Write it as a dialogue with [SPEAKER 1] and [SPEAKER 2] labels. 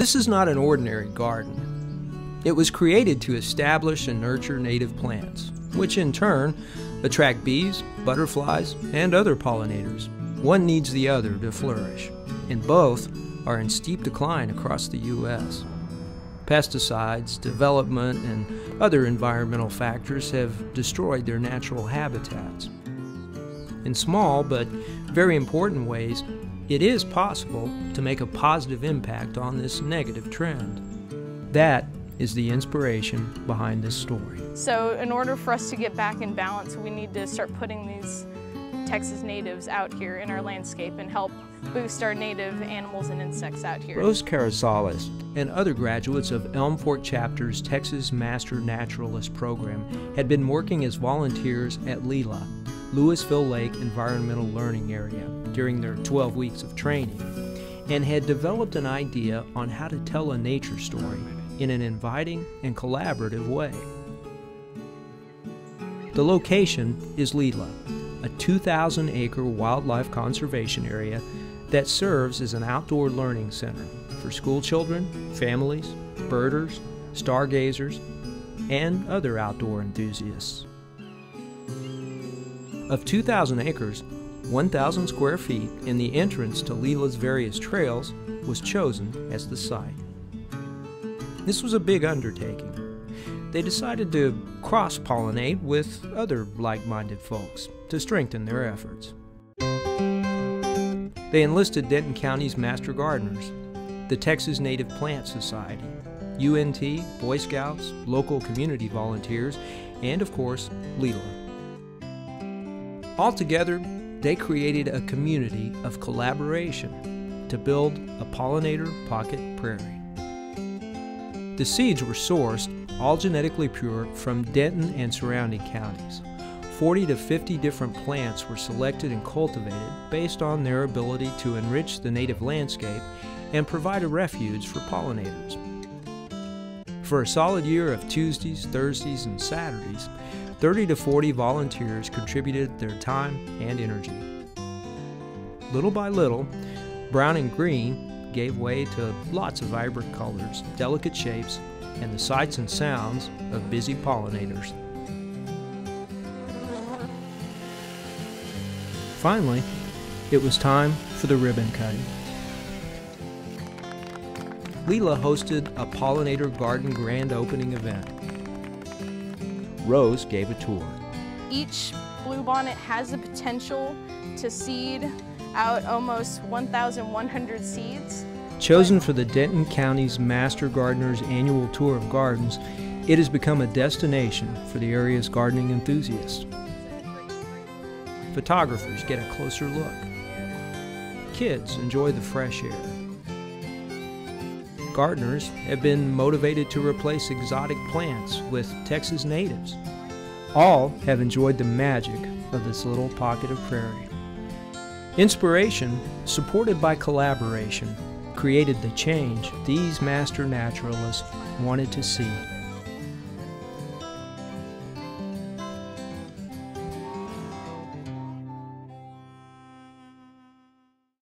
[SPEAKER 1] This is not an ordinary garden. It was created to establish and nurture native plants, which in turn attract bees, butterflies, and other pollinators. One needs the other to flourish, and both are in steep decline across the U.S. Pesticides, development, and other environmental factors have destroyed their natural habitats. In small but very important ways, it is possible to make a positive impact on this negative trend. That is the inspiration behind this story.
[SPEAKER 2] So in order for us to get back in balance, we need to start putting these Texas natives out here in our landscape and help boost our native animals and insects out here.
[SPEAKER 1] Rose Carrizales and other graduates of Elm Fork Chapter's Texas Master Naturalist program had been working as volunteers at LELA, Lewisville Lake Environmental Learning Area, during their 12 weeks of training, and had developed an idea on how to tell a nature story in an inviting and collaborative way. The location is Lela, a 2,000 acre wildlife conservation area that serves as an outdoor learning center for school children, families, birders, stargazers, and other outdoor enthusiasts. Of 2,000 acres, 1,000 square feet in the entrance to Lela's various trails was chosen as the site. This was a big undertaking. They decided to cross pollinate with other like minded folks to strengthen their efforts. They enlisted Denton County's Master Gardeners, the Texas Native Plant Society, UNT, Boy Scouts, local community volunteers, and of course, Lela. Altogether, they created a community of collaboration to build a pollinator pocket prairie. The seeds were sourced, all genetically pure, from Denton and surrounding counties. 40 to 50 different plants were selected and cultivated based on their ability to enrich the native landscape and provide a refuge for pollinators. For a solid year of Tuesdays, Thursdays, and Saturdays, 30 to 40 volunteers contributed their time and energy. Little by little, brown and green gave way to lots of vibrant colors, delicate shapes, and the sights and sounds of busy pollinators. Finally, it was time for the ribbon cutting. Lela hosted a pollinator garden grand opening event. Rose gave a tour.
[SPEAKER 2] Each bluebonnet has the potential to seed out almost 1,100 seeds.
[SPEAKER 1] Chosen for the Denton County's Master Gardeners annual tour of gardens, it has become a destination for the area's gardening enthusiasts. Photographers get a closer look. Kids enjoy the fresh air. Gardeners have been motivated to replace exotic plants with Texas natives. All have enjoyed the magic of this little pocket of prairie. Inspiration, supported by collaboration, created the change these master naturalists wanted to see